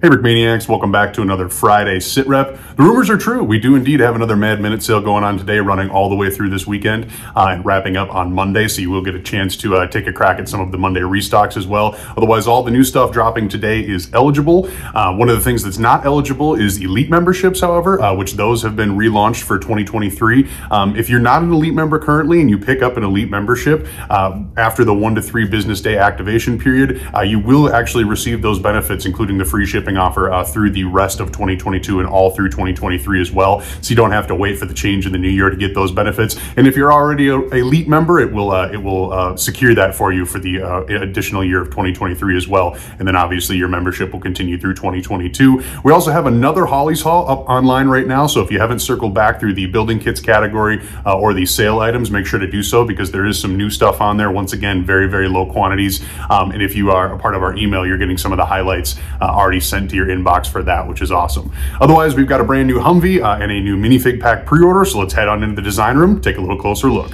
Hey, Brick Maniacs, welcome back to another Friday Sit Rep. The rumors are true. We do indeed have another Mad Minute sale going on today, running all the way through this weekend uh, and wrapping up on Monday. So you will get a chance to uh, take a crack at some of the Monday restocks as well. Otherwise, all the new stuff dropping today is eligible. Uh, one of the things that's not eligible is Elite memberships, however, uh, which those have been relaunched for 2023. Um, if you're not an Elite member currently and you pick up an Elite membership uh, after the one to three business day activation period, uh, you will actually receive those benefits, including the free shipping shipping offer uh, through the rest of 2022 and all through 2023 as well. So you don't have to wait for the change in the new year to get those benefits. And if you're already a elite member, it will uh, it will uh, secure that for you for the uh, additional year of 2023 as well. And then obviously your membership will continue through 2022. We also have another Holly's Haul up online right now. So if you haven't circled back through the building kits category uh, or the sale items, make sure to do so because there is some new stuff on there. Once again, very, very low quantities. Um, and if you are a part of our email, you're getting some of the highlights uh, already sent sent to your inbox for that, which is awesome. Otherwise, we've got a brand new Humvee uh, and a new minifig pack pre-order, so let's head on into the design room, take a little closer look.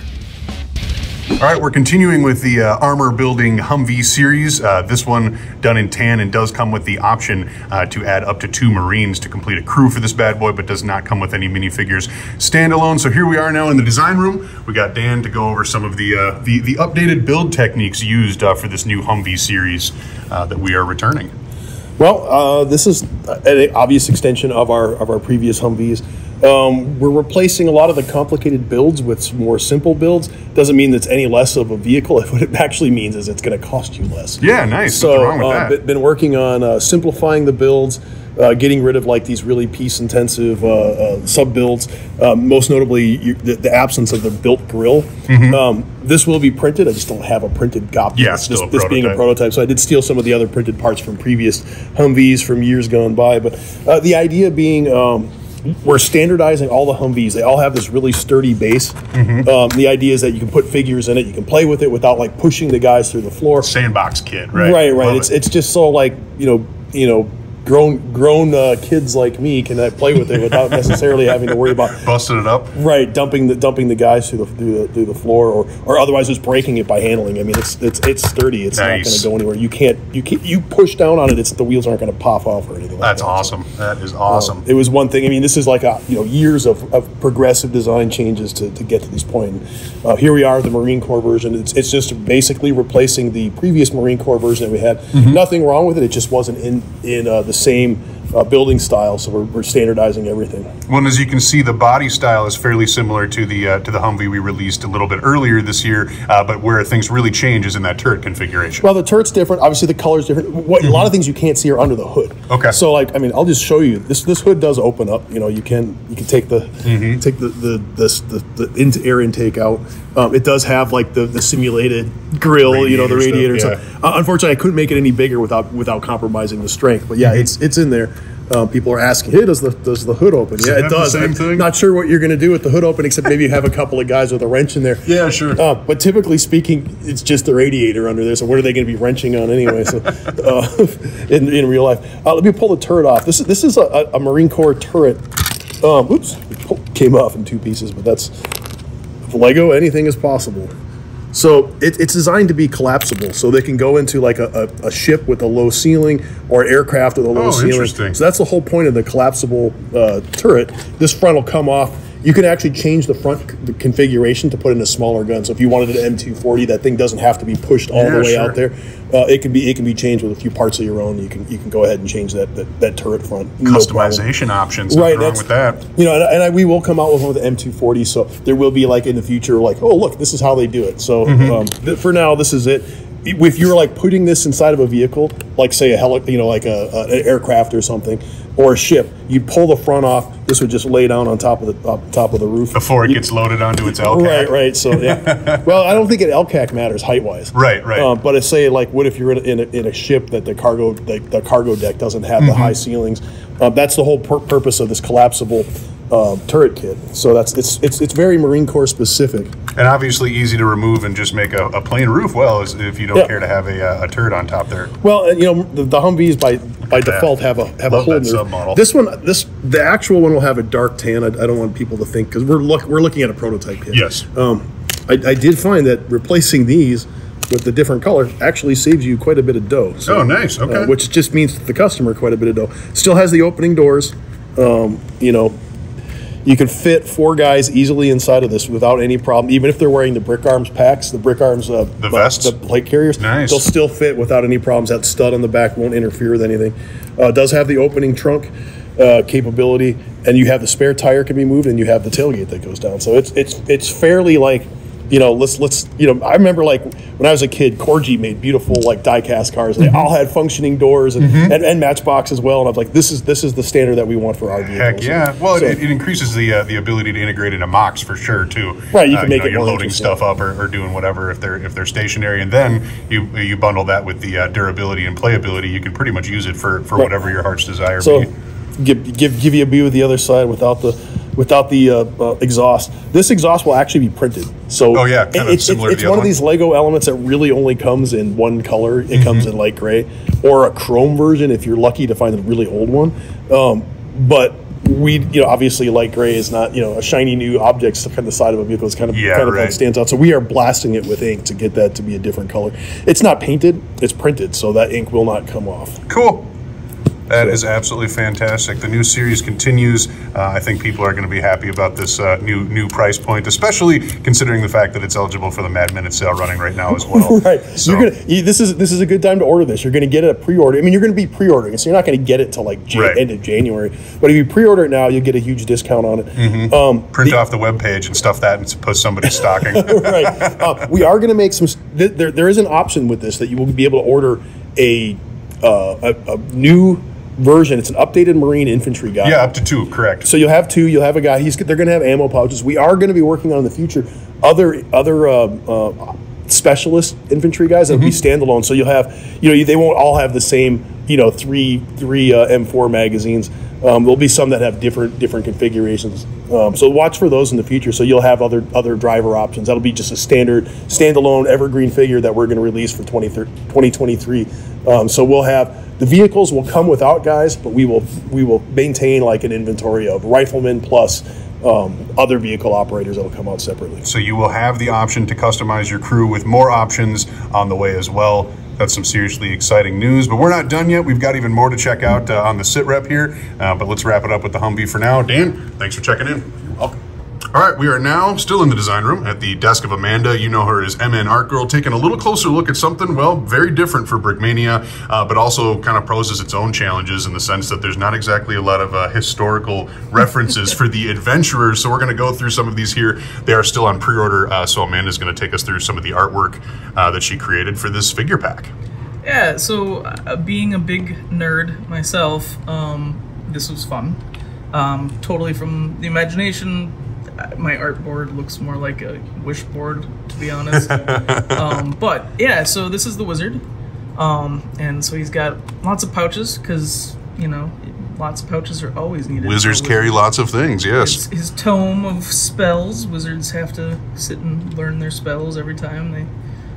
All right, we're continuing with the uh, armor building Humvee series. Uh, this one done in tan and does come with the option uh, to add up to two Marines to complete a crew for this bad boy, but does not come with any minifigures standalone. So here we are now in the design room. We got Dan to go over some of the uh, the, the, updated build techniques used uh, for this new Humvee series uh, that we are returning. Well, uh, this is an obvious extension of our of our previous Humvees. Um, we're replacing a lot of the complicated builds with more simple builds. Doesn't mean it's any less of a vehicle. What it actually means is it's going to cost you less. Yeah, nice. So, uh, been working on uh, simplifying the builds uh, getting rid of like these really piece intensive uh, uh, sub builds. Um, most notably, you, the, the, absence of the built grill. Mm-hmm. Um, this will be printed. I just don't have a printed copy. Yeah, this, this being a prototype. So I did steal some of the other printed parts from previous Humvees from years gone by. But uh, the idea being. Um, we're standardizing all the Humvees. They all have this really sturdy base. Mm-hmm. Um, the idea is that you can put figures in it, you can play with it without like pushing the guys through the floor. Sandbox kit, right? Right, right. Love it's it. it's just so like you know you know grown grown uh, kids like me can uh, play with it without necessarily having to worry about busting it up. Right, dumping the dumping the guys through the through the, through the floor, or or otherwise just breaking it by handling. I mean, it's it's it's sturdy. It's nice. not going to go anywhere. You can't you can't you push down on it. It's the wheels aren't going to pop off or anything. That's like that. That's awesome. So, that is awesome. Uh, it was one thing. I mean, this is like a you know years of, of progressive design changes to, to get to this point. Uh, here we are, the Marine Corps version. It's it's just basically replacing the previous Marine Corps version that we had. Mm-hmm. Nothing wrong with it. It just wasn't in in uh, the same uh, building style, so we're, we're, standardizing everything. Well, and as you can see, the body style is fairly similar to the uh, to the Humvee we released a little bit earlier this year, uh, but where things really change is in that turret configuration. Well, the turret's different. Obviously, the color's different. What, mm-hmm. A lot of things you can't see are under the hood. Okay. So, like, I mean, I'll just show you. This this hood does open up. You know, you can you can take the mm-hmm. take the the the, the, the air intake out. Um, it does have like the, the simulated grill, radiator you know, the radiator. Stuff, yeah. uh, unfortunately, I couldn't make it any bigger without without compromising the strength. But yeah, mm-hmm. it's it's in there. Um, people are asking, "Hey, does the does the hood open?" Does yeah, it, does. same thing. Not sure what you're going to do with the hood open, except maybe you have a couple of guys with a wrench in there. Yeah, sure. Uh, but typically speaking, it's just the radiator under there. So what are they going to be wrenching on anyway? So uh, in, in real life, uh, let me pull the turret off. This is this is a, a Marine Corps turret. Um, oops, came off in two pieces, but that's Lego. Anything is possible. So it, it's designed to be collapsible, so they can go into like a, a, a ship with a low ceiling or aircraft with a low oh, ceiling. Interesting. So that's the whole point of the collapsible uh, turret. This front will come off you can actually change the front the configuration to put in a smaller gun. So if you wanted an M240, that thing doesn't have to be pushed all yeah, the way sure. out there. Uh, it can be it can be changed with a few parts of your own. You can you can go ahead and change that that, that turret front. Customization no options. Right, wrong with that. You know, and, and I, we will come out with one with the M240. So there will be like in the future, like oh look, this is how they do it. So mm-hmm. um, th- for now, this is it if you were like putting this inside of a vehicle, like say a heli, you know, like a, a, an aircraft or something, or a ship, you'd pull the front off. This would just lay down on top of the top of the roof before it you, gets loaded onto its LCAC. Right, right. So yeah. well, I don't think an LCAC matters height wise. Right, right. Uh, but I say like, what if you're in a, in a, in a ship that the cargo the, the cargo deck doesn't have mm-hmm. the high ceilings? Uh, that's the whole pur- purpose of this collapsible uh, turret kit. So that's it's it's it's very Marine Corps specific. And obviously easy to remove and just make a, a plain roof. Well, if you don't yeah. care to have a, a turret on top there. Well, you know the, the Humvees by by default have a have Love a hole in their, model. This one, this the actual one will have a dark tan. I, I don't want people to think because we're look we're looking at a prototype here. Yes. Um, I, I did find that replacing these with the different color actually saves you quite a bit of dough. So, Oh, nice. Okay. uh, which just means to the customer quite a bit of dough. Still has the opening doors. Um, you know, you can fit four guys easily inside of this without any problem. Even if they're wearing the brick arms packs, the brick arms, uh, The vests? the plate carriers, Nice. they'll still fit without any problems. That stud on the back won't interfere with anything. Uh, it does have the opening trunk uh, capability, and you have the spare tire can be moved, and you have the tailgate that goes down. So it's it's it's fairly like. You know, let's let's. You know, I remember like when I was a kid, Corgi made beautiful like die-cast cars. They all had functioning doors and, and, and Matchbox as well. And I'm like, this is this is the standard that we want for our vehicles. Heck yeah! Well, So- it, it increases the uh, the ability to integrate into MOCs for sure too. Right, you can Uh, make know, it you're loading stuff up or, or doing whatever if they're if they're stationary, and then you you bundle that with the uh, durability and playability. You can pretty much use it for for whatever your heart's desire. So be. give give give you a view of the other side without the without the uh, uh, exhaust. This exhaust will actually be printed. So Oh, yeah, kind of it's, similar to it's the one of these Lego elements that really only comes in one color. It Mm-hmm. comes in light gray or a chrome version if you're lucky to find a really old one. Um, but we, you know, obviously light gray is not, you know, a shiny new object stuck on the side of a vehicle is kind of Yeah, kind of right. stands out. So we are blasting it with ink to get that to be a different color. It's not painted; it's printed, so that ink will not come off. Cool. That is absolutely fantastic. The new series continues. Uh, I think people are going to be happy about this uh, new new price point, especially considering the fact that it's eligible for the Mad Minute sale running right now as well. Right. So, You're gonna. You, this is this is a good time to order this. You're gonna get it at pre-order. I mean, you're gonna be pre-ordering, so you're not gonna get it till like Jan- Right. end of January. But if you pre-order it now, you'll get a huge discount on it. Mm-hmm. Um, print off the web page and stuff that and put somebody's stocking. right. Uh, we are gonna make some. Th- there, there is an option with this that you will be able to order a uh, a, a new version. It's an updated Marine infantry guy. yeah, up to two, correct. So you'll have two. You'll have a guy. He's they're going to have ammo pouches. We are going to be working on in the future other other uh, uh, specialist infantry guys that will be standalone. So you'll have you know they won't all have the same you know three three uh, M4 magazines. Um, there'll be some that have different different configurations. Um, so watch for those in the future. So you'll have other other driver options. That'll be just a standard standalone evergreen figure that we're going to release for 20, 2023. Um, so we'll have the vehicles will come without guys, but we will we will maintain like an inventory of riflemen plus um, other vehicle operators that will come out separately. So you will have the option to customize your crew with more options on the way as well. That's some seriously exciting news, but we're not done yet. We've got even more to check out uh, on the sit rep here, uh, but let's wrap it up with the Humvee for now. Dan, thanks for checking in. All right, we are now still in the design room at the desk of Amanda. You know her as MN Art Girl, taking a little closer look at something, well, very different for Brickmania, uh, but also kind of poses its own challenges in the sense that there's not exactly a lot of uh, historical references for the adventurers. So we're going to go through some of these here. They are still on pre-order, uh, so Amanda's going to take us through some of the artwork uh, that she created for this figure pack. Yeah, so uh, being a big nerd myself, um, this was fun. Um, totally from the imagination. Uh, My art board looks more like a wish board, to be honest. um, but yeah, so this is the wizard, um, and so he's got lots of pouches because you know lots of pouches are always needed. Wizards wizard. carry lots of things, yes. his, his tome of spells. Wizards have to sit and learn their spells every time they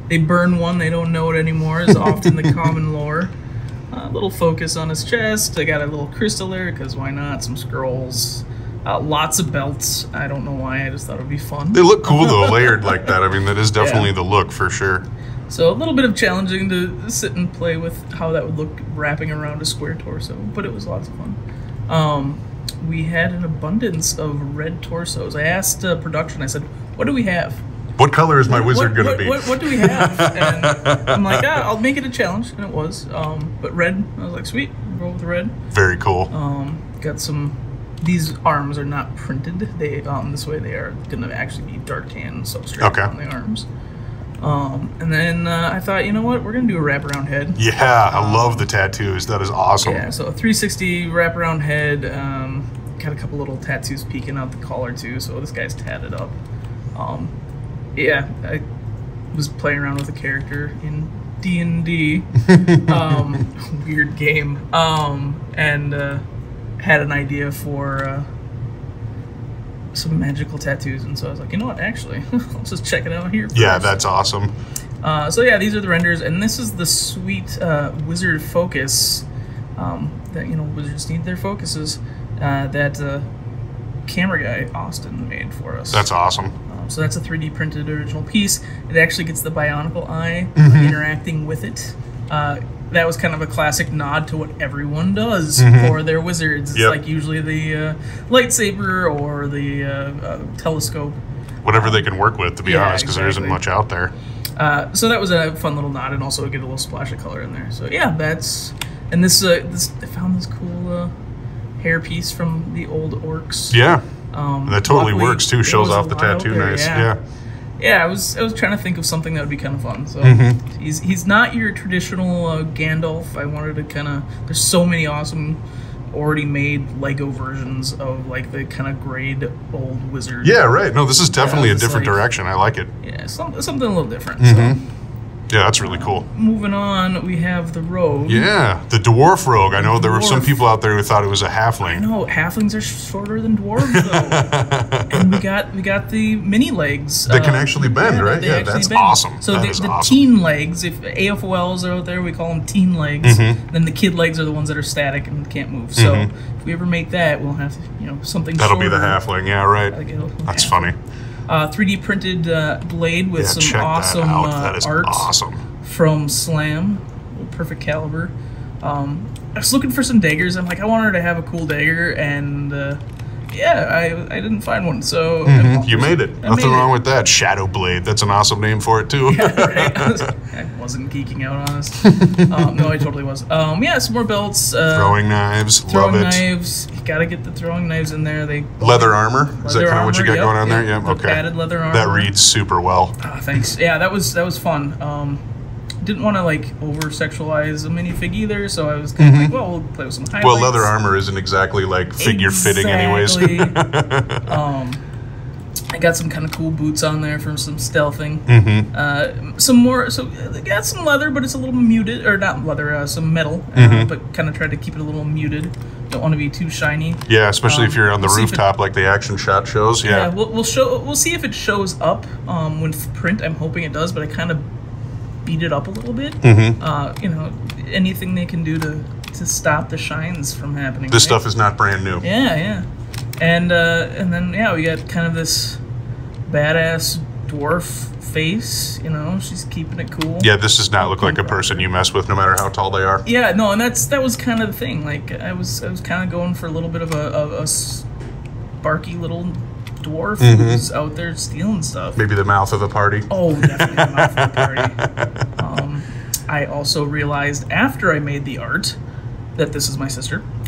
they burn one. They don't know it anymore. Is often the common lore. A little focus on his chest. I got a little crystal there because why not? Some scrolls. Uh, lots of belts. I don't know why. I just thought it would be fun. They look cool though, layered like that. I mean, that is definitely Yeah. the look for sure. So a little bit of challenging to sit and play with how that would look wrapping around a square torso, but it was lots of fun. Um, we had an abundance of red torsos. I asked uh, production. I said, "What do we have? What color is my wizard what, gonna be? What, what do we have?" And I'm like, ah, "I'll make it a challenge," and it was. Um, but red, I was like, "Sweet, go with red." Very cool. Um, got some. These arms are not printed. They um, this way they are going to actually be dark tan substrate Okay. on the arms. Um, and then uh, I thought, you know what, we're gonna do a wraparound head. yeah, I love the tattoos. That is awesome. Yeah, so a 360 wraparound head. Um, got a couple little tattoos peeking out the collar too. So this guy's tatted up. Um, yeah, I was playing around with a character in D and D, um, weird game, um, and uh, had an idea for uh, some magical tattoos. And so I was like, you know what, actually, let's just check it out here. Yeah, that's awesome. Uh, so yeah, these are the renders, and this is the sweet uh, wizard focus um, that you know wizards need their focuses uh, that uh, camera guy Austin made for us. That's awesome. Um, so that's a 3D printed original piece. It actually gets the Bionicle eye Mm-hmm. interacting with it. That was kind of a classic nod to what everyone does for their wizards. It's Mm-hmm. Yep. like usually the uh, lightsaber or the uh, uh, telescope. Whatever they can work with, to be Yeah, honest, because there isn't much out there. Uh, so that was a fun little nod, and also get a little splash of color in there. So yeah, that's and this uh, this I found this cool uh, hair piece from the old orcs. Yeah, Um, that totally luckily, works too. Shows off the a lot out tattoo nice. Yeah. Yeah. Yeah, I was I was trying to think of something that would be kind of fun. So Mm-hmm. he's he's not your traditional uh, Gandalf. I wanted to kind of there's so many awesome already made Lego versions of like the kind of grade old wizard. Yeah, right. No, this is definitely a different like- direction. I like it. yeah, some, something a little different. Mm-hmm. So Yeah, that's really cool. moving on, we have the rogue. Yeah, the dwarf rogue. I know there were some people out there who thought it was a halfling. know halflings are shorter than dwarves though, and we got we got the mini legs They can actually bend, right? Yeah, that's awesome. So That the, the awesome. teen legs, if AFOLs are out there, we call them teen legs. Mm-hmm. Then the kid legs are the ones that are static and can't move. So if we ever make that, we'll have to, you know something. That'll be the halfling. Yeah, right. Like That's yeah. funny. Uh, 3D printed uh, blade with Yeah, some awesome that out. uh, art awesome. from Slam, perfect caliber. Um, I was looking for some daggers. I'm like, I want her to have a cool dagger, and uh, yeah, I I didn't find one. So Mm-hmm. You made it. I Nothing made wrong it. with that. Shadow Blade. That's an awesome name for it too. Right? I wasn't geeking out on this. um, no, I totally was. Um, yeah, some more belts. Uh, throwing knives. throwing Love it. Throwing knives. You gotta get the throwing knives in there. They Leather armor. Is that leather kind of what you armor, got yep, going on there? Yeah. Okay. padded leather That reads super well. Ah, thanks. Yeah, that was that was fun. Um, didn't want to like over sexualize a minifig either, so I was kind of like, well, we'll play with some highlights. Mm-hmm. Well, leather armor isn't exactly like figure fitting, anyways. Um, I got some kind of cool boots on there for some stealthing. Mm-hmm. Uh, some more, so uh, they got some leather, but it's a little muted, or not leather, uh, some metal, uh, Mm-hmm. but kind of tried to keep it a little muted. Don't want to be too shiny. yeah, especially if Um, you're on the we'll if it- rooftop, like the action shot shows. Yeah, Yeah. we'll, we'll show. We'll see if it shows up um, with print. I'm hoping it does, but I kind of beat it up a little bit. Mm-hmm. Uh, you know, anything they can do to to stop the shines from happening. This right? stuff is not brand new. Yeah, yeah, and uh, and then yeah, we got kind of this badass dwarf face. You know, she's keeping it cool. Yeah, this does not look like a person you mess with, no matter how tall they are. Yeah, no, and that's that was kind of the thing. Like I was I was kind of going for a little bit of a, a, a sparky little dwarf Mm-hmm. who's out there stealing stuff. Maybe the mouth of the party. Oh, definitely the mouth of the party. Um, I also realized after I made the art that this is my sister.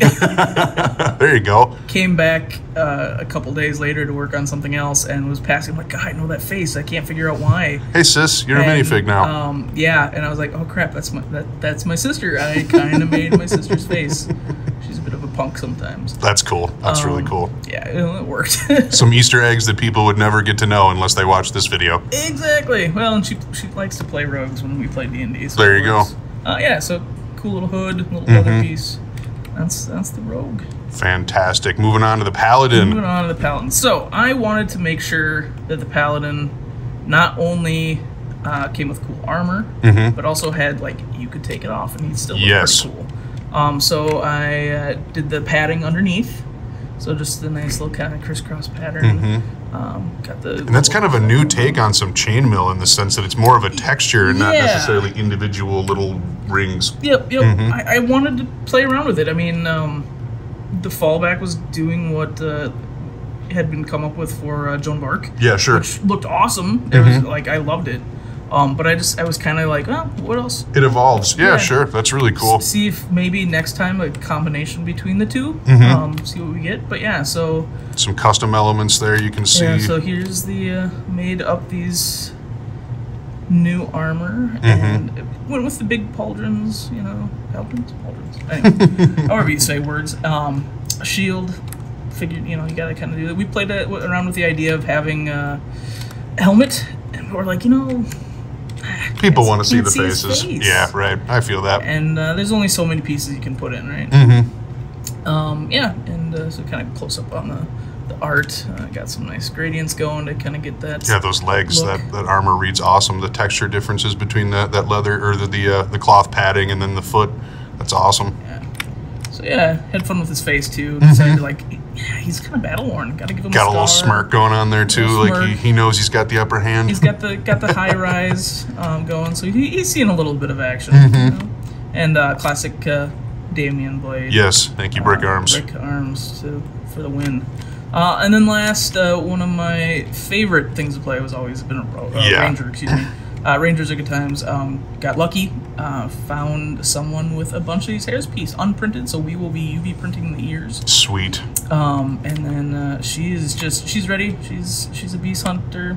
There you go. Came back uh, a couple days later to work on something else and was passing. I'm like, God, I know that face. I can't figure out why. Hey, sis, you're a minifig now. Um, yeah, and I was like, oh crap, that's my that, that's my sister. I kind of made my sister's face. Bit of a punk sometimes. That's cool. That's really um, cool. Yeah, it, it worked. Some Easter eggs that people would never get to know unless they watch this video. exactly. Well, and she she likes to play rogues when we play D and D. So There you go. Uh, yeah, so cool little hood, little Mm-hmm. leather piece. That's that's the rogue. Fantastic. Moving on to the paladin. Moving on to the paladin. So I wanted to make sure that the paladin not only uh, came with cool armor, but also had like you could take it off and he'd still look Mm-hmm. Yes. pretty cool. Um, so I uh, did the padding underneath. So just a nice little kind of crisscross pattern. Um, got the Mm-hmm. And that's kind of a new take on some chainmail in the sense that it's more of a texture and not necessarily individual little rings. Yep, yep. Mm-hmm. I, I wanted to play around with it. I mean, um, the fallback was doing what uh, had been come up with for uh, Joan of Arc. Yeah, sure. which looked awesome. It Mm-hmm. was like I loved it. Um, but I just I was kind of like, oh, what else? It evolves. Yeah, Yeah. sure. That's really cool. See if maybe next time a combination between the 2 Mm-hmm. Um, see what we get. But yeah, so Some custom elements there you can see. yeah, so here's the uh, made up these new armor Mm-hmm. and it went with the big pauldrons, you know, pauldrons, pauldrons. Anyway, however you say words. Um, a shield. Figured, you know, you gotta kind of do that. We played uh, around with the idea of having a helmet, and we're like, you know, People want to see the faces. face. Yeah, right. I feel that. and uh, there's only so many pieces you can put in, right? Mm-hmm. Um, yeah, and uh, so kind of close up on the, the art. Uh, got some nice gradients going to kind of get that. Yeah, those legs, Look. that, that armor reads awesome. The texture differences between that, that leather or the the, uh, the cloth padding and then the foot, that's awesome. Yeah. So yeah, had fun with his face too. Decided to like, he's kind of battle worn. Got to give him. Got a a, little smirk going on there too. Like he, he knows he's got the upper hand. He's got the got the high rise um, going, so he, he's seeing a little bit of action. Mm-hmm. You know? And uh, classic uh, Damien blade. yes, thank you, Brick Uh, Arms. Brick arms to, for the win. Uh, and then last, uh, one of my favorite things to play was always been a uh, Yeah. Ranger. Excuse me. Uh, Rangers are good times. Um, got lucky. Uh, found someone with a bunch of these hairs piece unprinted, so we will be UV printing the ears. Sweet. Um, and then uh, she is just she's ready. She's she's a beast hunter.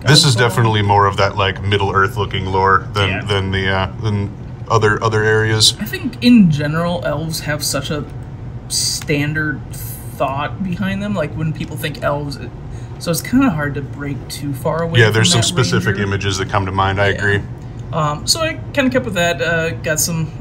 Got This is definitely more of that like Middle Earth looking lore than Yeah. than the uh, than other other areas. I think in general, elves have such a standard thought behind them. Like when people think elves, it, so it's kind of hard to break too far away. Yeah, there's some specific ranger. images that come to mind. I agree. Um, so I kind of kept with that. Uh, got some,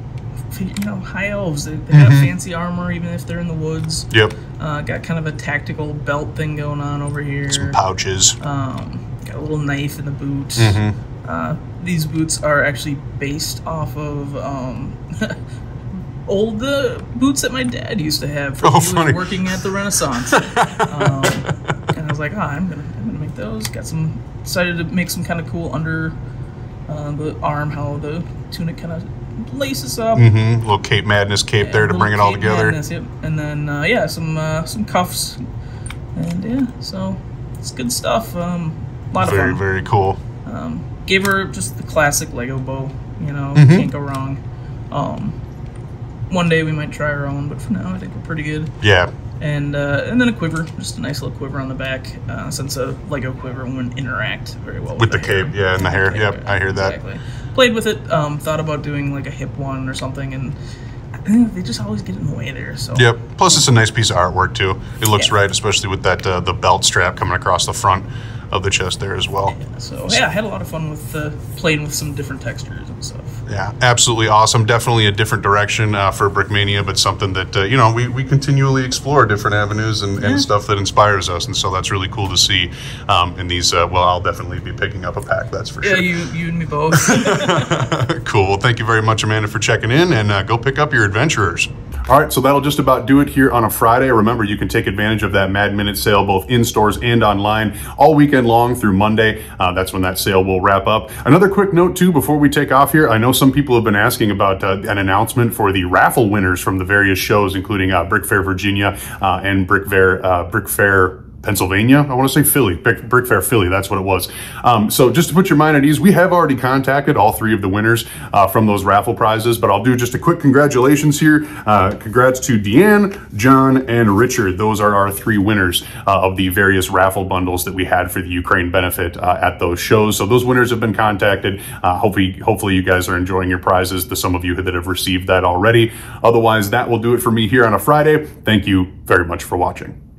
you know, high elves. They, they have fancy armor even if they're in the woods. Yep. Uh, got kind of a tactical belt thing going on over here. Some pouches. Um, got a little knife in the boot. Mm-hmm. Uh, these boots are actually based off of um, old uh, boots that my dad used to have. when Oh, he was working at the Renaissance. um, and I was like, oh, I'm gonna, I'm gonna make those. Got some. Decided to make some kind of cool under uh, the arm, how the tunic kind of laces up. Mm-hmm. Little Cape Madness cape there to bring it all together. Madness, yep. And then uh, yeah, some uh, some cuffs, and yeah, so it's good stuff. Um, a lot of Very very cool. Um, gave her just the classic Lego bow. You know, Mm-hmm. can't go wrong. Um, one day we might try our own, but for now I think we're pretty good. Yeah. And uh, and then a quiver, just a nice little quiver on the back, uh, since a Lego quiver wouldn't interact very well with, With the hair. cape, yeah, and the hair. Yep, I hear that. Exactly. Played with it. Um, thought about doing like a hip one or something, and eh, they just always get in the way there. So Yep. Plus, it's a nice piece of artwork too. It looks Yeah. right, especially with that uh, the belt strap coming across the front of the chest there as well. So yeah, I had a lot of fun with uh, playing with some different textures and stuff. Yeah, absolutely awesome. Definitely a different direction uh, for Brickmania, but something that uh, you know we, we continually explore different avenues and, Yeah. and stuff that inspires us, and so that's really cool to see. Um, in these, uh, well, I'll definitely be picking up a pack. That's for Yeah, sure. you you and me both. cool. Well, thank you very much, Amanda, for checking in, and uh, go pick up your adventurers. All right, so that'll just about do it here on a Friday. Remember, you can take advantage of that Mad Minute sale both in stores and online all weekend long through Monday. Uh, that's when that sale will wrap up. Another quick note, too, before we take off here, I know some people have been asking about uh, an announcement for the raffle winners from the various shows, including uh, Brick Fair Virginia uh, and Brick Fair, uh, Brick Fair Pennsylvania. I want to say Philly, Brick, Brick Fair Philly. That's what it was. Um, so just to put your mind at ease, we have already contacted all three of the winners uh, from those raffle prizes, but I'll do just a quick congratulations here. Uh, congrats to Deanne, John, and Richard. Those are our three winners uh, of the various raffle bundles that we had for the Ukraine benefit uh, at those shows. So those winners have been contacted. Uh, hopefully, hopefully you guys are enjoying your prizes. To some of you that have received that already. Otherwise, that will do it for me here on a Friday. Thank you very much for watching.